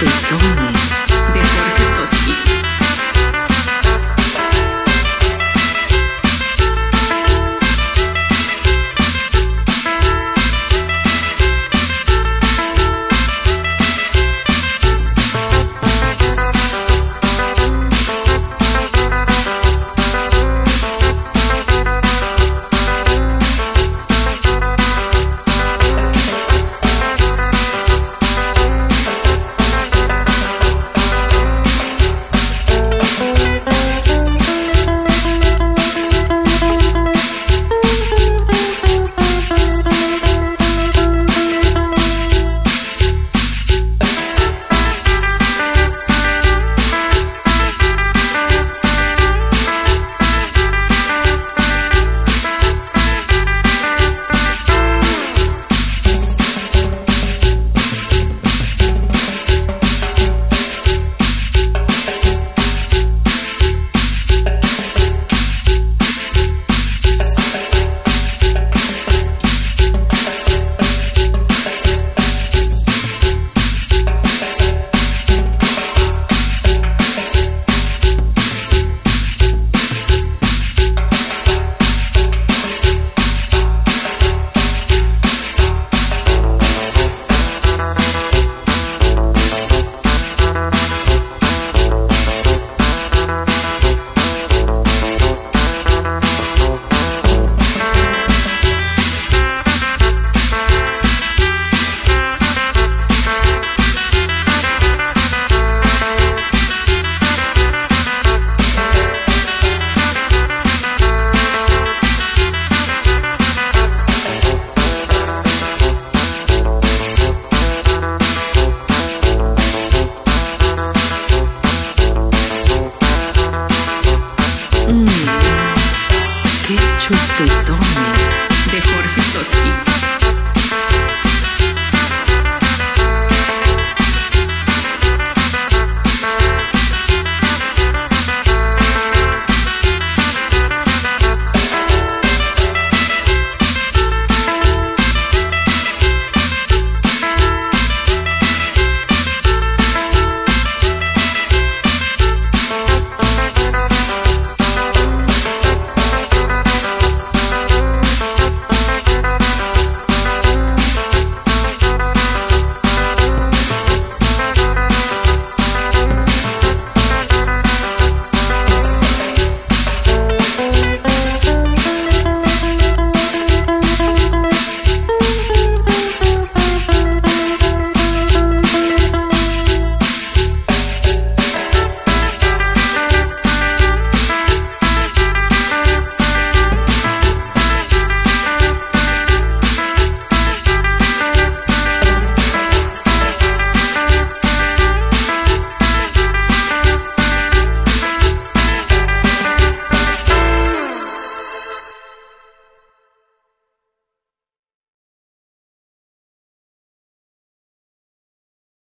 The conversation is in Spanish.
respeto. Historias de Jorge Tosquitos.